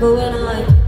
but when I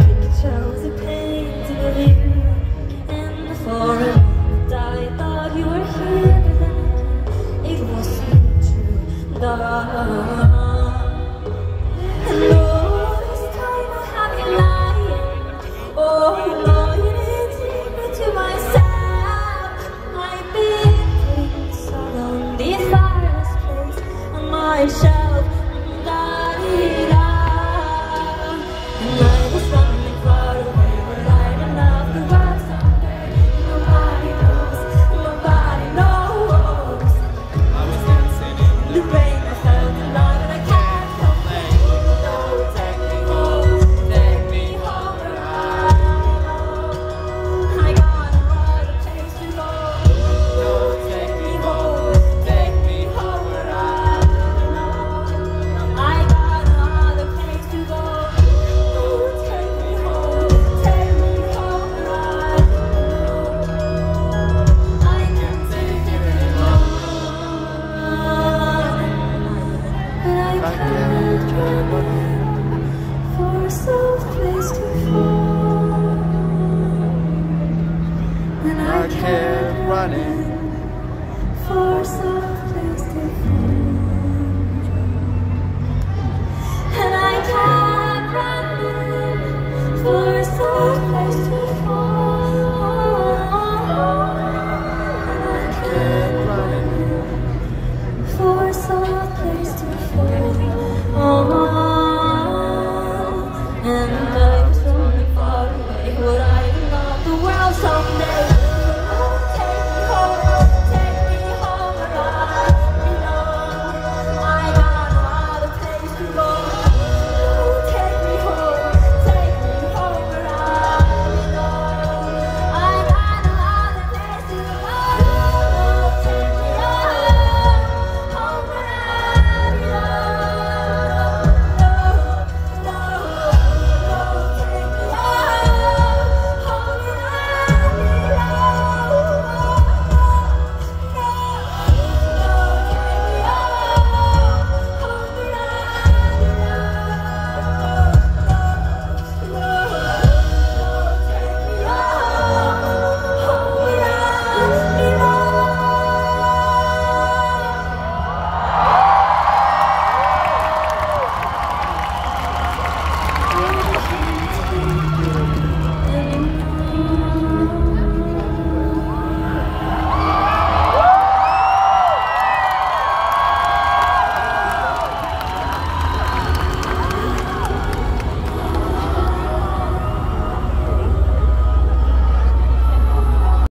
myself running. So.